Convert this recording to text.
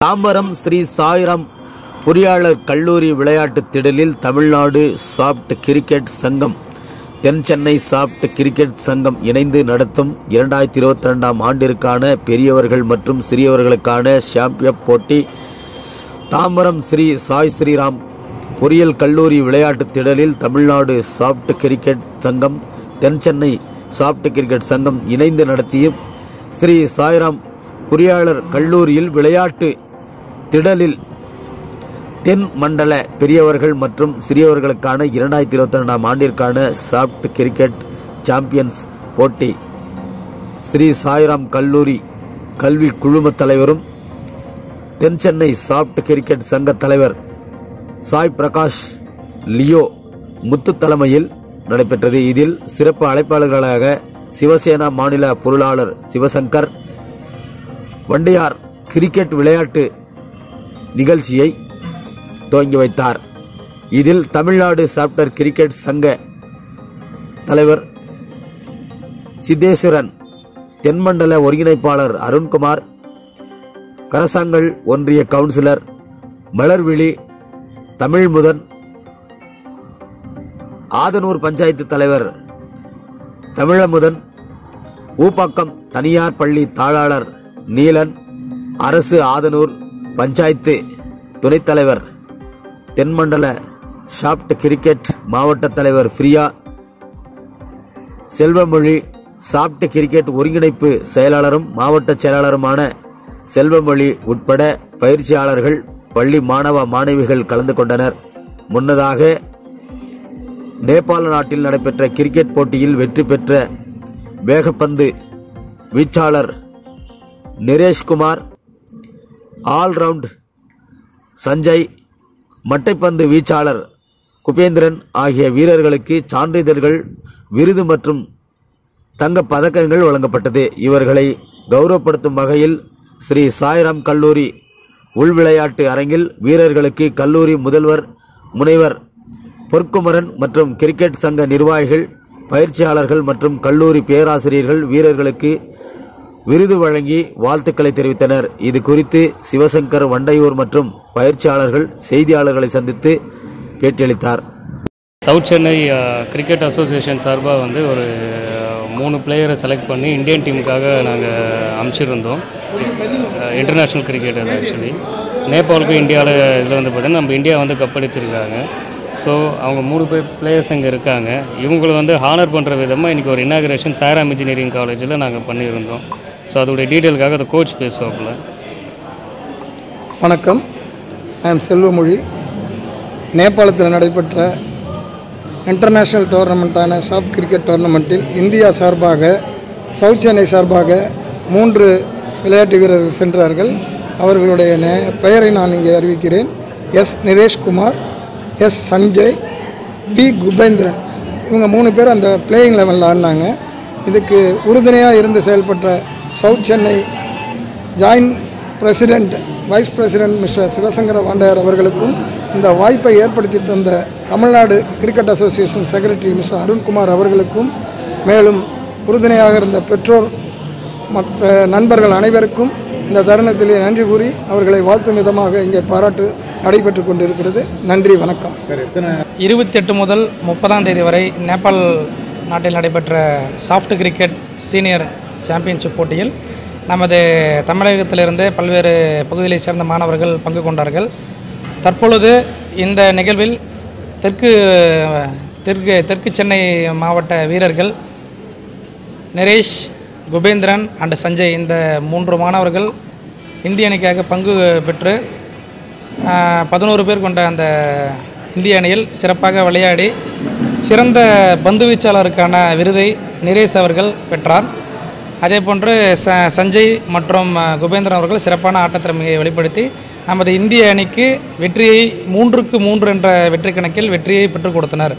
தாம்பரம் ஸ்ரீ சாய்ராம் பொறியாளர் கல்லூரி விளையாட்டுத் திடலில் தமிழ்நாடு சாப்ட் கிரிக்கெட் சங்கம் தென் சென்னை சாப்ட் கிரிக்கெட் சங்கம் இணைந்து நடத்தும் இரண்டாயிரத்தி இருபத்தி ரெண்டாம் ஆண்டிற்கான பெரியவர்கள் மற்றும் சிறியவர்களுக்கான சாம்பியப் போட்டி தாம்பரம் ஸ்ரீ சாய் ஸ்ரீராம் பொறியியல் கல்லூரி விளையாட்டுத் திடலில் தமிழ்நாடு சாப்ட் கிரிக்கெட் சங்கம் தென் சென்னை சாப்ட் கிரிக்கெட் சங்கம் இணைந்து நடத்தியும் ஸ்ரீ சாய்ராம் பொறியாளர் கல்லூரியில் விளையாட்டு திடலில் தென் மண்டல பெரியவர்கள் மற்றும் சிறியவர்களுக்கான இரண்டாயிரத்தி இருபத்தி ரெண்டாம் ஆண்டிற்கான சாப்ட் கிரிக்கெட் சாம்பியன்ஸ் போட்டி. ஸ்ரீ சாய்ராம் கல்லூரி கல்வி குழும தலைவரும் தென் சென்னை சாப்ட் கிரிக்கெட் சங்க தலைவர் சாய் பிரகாஷ் லியோ முத்து தலைமையில் நடைபெற்றது. இதில் சிறப்பு அழைப்பாளர்களாக சிவசேனா மாநில பொருளாளர் சிவசங்கர் வண்டியார் கிரிக்கெட் விளையாட்டு நிகழ்ச்சியை துவங்கி வைத்தார். இதில் தமிழ்நாடு சாப்டர் கிரிக்கெட் சங்க தலைவர் சித்தேஸ்வரன் தென்மண்டல ஒருங்கிணைப்பாளர் அருண்குமார் கரசாங்கல் ஒன்றிய கவுன்சிலர் மலர்விழி தமிழ்முதன் ஆதனூர் பஞ்சாயத்து தலைவர் தமிழமுதன் ஊப்பாக்கம் தனியார் பள்ளி தாளாளர் நீலன் அரசு ஆதனூர் பஞ்சாயத்து துணைத் தலைவர் தென்மண்டல ஷாப்ட் கிரிக்கெட் மாவட்ட தலைவர் பிரியா செல்வமொழி சாப்ட் கிரிக்கெட் ஒருங்கிணைப்பு செயலாளரும் மாவட்ட செயலாளருமான செல்வமொழி உட்பட பயிற்சியாளர்கள் பள்ளி மாணவ மாணவிகள் கலந்து கொண்டனர். முன்னதாக நேபாள நாட்டில் நடைபெற்ற கிரிக்கெட் போட்டியில் வெற்றி பெற்ற வேகப்பந்து வீச்சாளர் நிரேஷ்குமார் ஆல்ரவுண்ட் சஞ்சய் மட்டைப்பந்து வீச்சாளர் குபேந்திரன் ஆகிய வீரர்களுக்கு சான்றிதழ்கள் விருது மற்றும் தங்கப் பதக்கங்கள் வழங்கப்பட்டது. இவர்களை கௌரவப்படுத்தும் வகையில் ஸ்ரீ சாய்ராம் கல்லூரி உள்விளையாட்டு அரங்கில் வீரர்களுக்கு கல்லூரி முதல்வர் முனைவர் பொற்குமரன் மற்றும் கிரிக்கெட் சங்க நிர்வாகிகள் பயிற்சியாளர்கள் மற்றும் கல்லூரி பேராசிரியர்கள் வீரர்களுக்கு விருது வழங்கி வாழ்த்துக்களை தெரிவித்தனர். இது குறித்து சிவசங்கர் வண்டையூர் மற்றும் பயிற்சியாளர்கள் செய்தியாளர்களை சந்தித்து பேட்டியளித்தார். சவுத் சென்னை கிரிக்கெட் அசோசியேஷன் சார்பாக வந்து ஒரு மூணு பிளேயரை செலக்ட் பண்ணி இந்தியன் டீமுக்காக நாங்கள் அனுப்பிச்சிருந்தோம் இன்டர்நேஷ்னல் கிரிக்கெட் அது ஆக்சுவலி நேபாளுக்கு இந்தியாவில் இதில் வந்து பார்த்தீங்கன்னா நம்ம இந்தியா வந்து கப்படிச்சிருக்காங்க ஸோ அவங்க மூணு பேர் பிளேயர்ஸ் அங்கே இருக்காங்க. இவங்களை வந்து ஹானர் பண்ணுற விதமாக இன்றைக்கி ஒரு இனாகிரேஷன் சாராம் இன்ஜினியரிங் காலேஜில் நாங்கள் பண்ணியிருந்தோம். ஸோ அதோடைய டீட்டெயிலுக்காக அதை கோச் பேசுவாப்புல. வணக்கம். I am Selvamozhi. நேபாளத்தில் நடைபெற்ற இன்டர்நேஷ்னல் டோர்னமெண்ட்டான சாப் கிரிக்கெட் டோர்னமெண்ட்டில் இந்தியா சார்பாக சவுத் சென்னை சார்பாக மூன்று விளையாட்டு வீரர்கள் சென்றார்கள். அவர்களுடைய நே- பெயரை நான் இங்கே அறிவிக்கிறேன். S Nireshkumar S Sanjay P Kubendran. இவங்க மூணு பேர் அந்த பிளேயிங் லெவலில் ஆடினாங்க. இதுக்கு உறுதுணையாக இருந்து செயல்பட்ட south Chennai joint president vice president mister Sivasankara Vandaiyar அவர்களுக்கும் இந்த வாய்ப்பை ஏற்படுத்தி தந்த Tamil Nadu cricket association secretary mister Arunkumar அவர்களுக்கும் மேலும் உறுதுணையாக இருந்த பெற்றோர் மற்ற நண்பர்கள் அனைவருக்கும் இந்த தருணத்திலே நன்றி கூறி அவர்களை வாழ்த்தும் விதமாக இங்கே பாராட்டு நடைபெற்று கொண்டிருக்கிறது. நன்றி வணக்கம். இருபத்தி எட்டு முதல் முப்பதாம் தேதி வரை நேபாள் நாட்டில் நடைபெற்ற சாஃப்ட் கிரிக்கெட் சீனியர் சாம்பியன்ஷிப் போட்டியில் நமது தமிழகத்திலிருந்து பல்வேறு பகுதிகளைச் சேர்ந்த மாணவர்கள் பங்கு கொண்டார்கள். தற்பொழுது இந்த நிகழ்வில் தெற்கு தெற்கு தெற்கு சென்னை மாவட்ட வீரர்கள் நரேஷ் குபேந்திரன் அண்ட் சஞ்சய் இந்த மூன்று மாணவர்கள் இந்திய அணிக்காக பங்கு பெற்று பதினோரு பேர் கொண்ட அந்த இந்திய அணியில் சிறப்பாக விளையாடி சிறந்த பந்து வீச்சாளருக்கான விருதை நிரேஷ் அவர்கள் பெற்றார். அதே போன்று ச சஞ்சய் மற்றும் குபேந்திரன் அவர்கள் சிறப்பான ஆட்டத்திறமையை வெளிப்படுத்தி நமது இந்திய அணிக்கு வெற்றியை மூன்றுக்கு மூன்று என்ற வெற்றி கணக்கில் வெற்றியை பெற்றுக் கொடுத்தனர்.